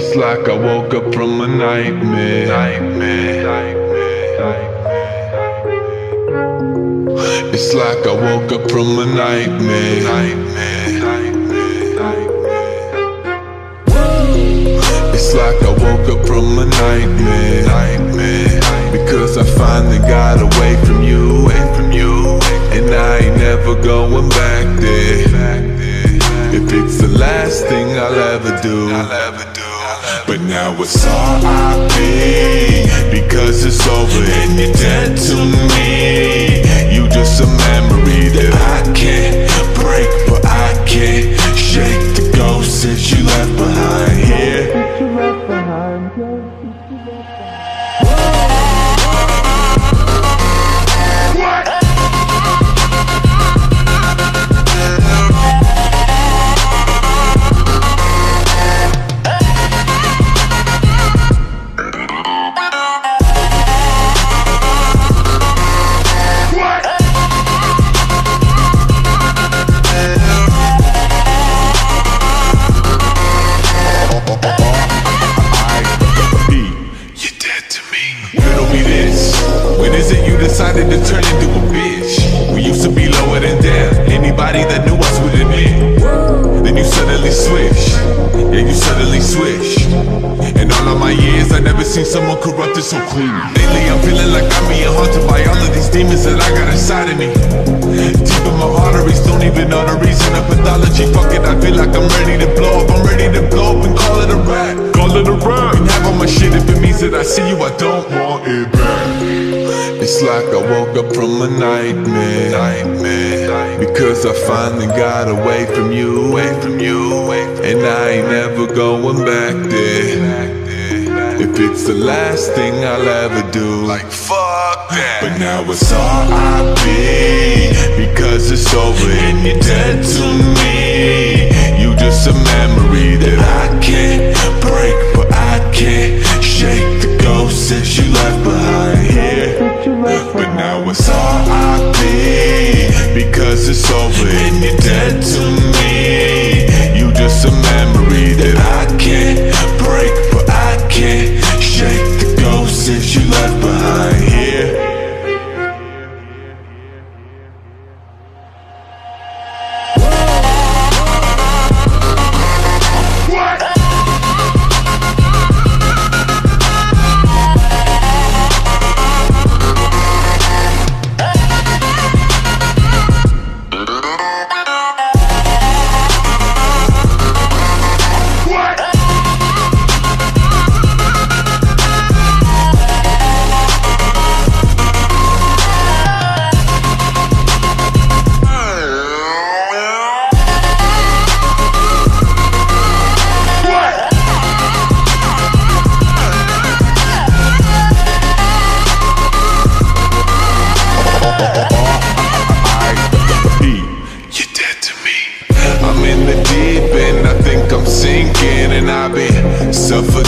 It's like I woke up from a nightmare. Nightmare. It's like I woke up from a nightmare. It's like I woke up from a nightmare. Nightmare. Because I finally got away from you. Away from you. And I ain't never going back there. If it's the last thing I'll ever do. I'll ever do. But now it's R.I.P. Because it's over and you're dead to me decided to turn into a bitch? We used to be lower than down. Anybody that knew us would admit. Then you suddenly switch. Yeah, you suddenly switch. In all of my years, I never seen someone corrupted so clean. Lately, I'm feeling like I'm being haunted by all of these demons that I got inside of me. Deep in my arteries, don't even know the reason of pathology. Fuck it, I feel like I'm ready to blow up. I'm ready to blow up and call it a rap. Call it a rap. You can have all my shit if it means that I see you, I don't want it back. It's like I woke up from a nightmare. Nightmare. Because I finally got away from you. Away from you. And I ain't never going back there. If it's the last thing I'll ever do. Like fuck that. But now it's R.I.P. Because it's over and you're dead to me. You just a memory that I can't it's over and you're dead to me.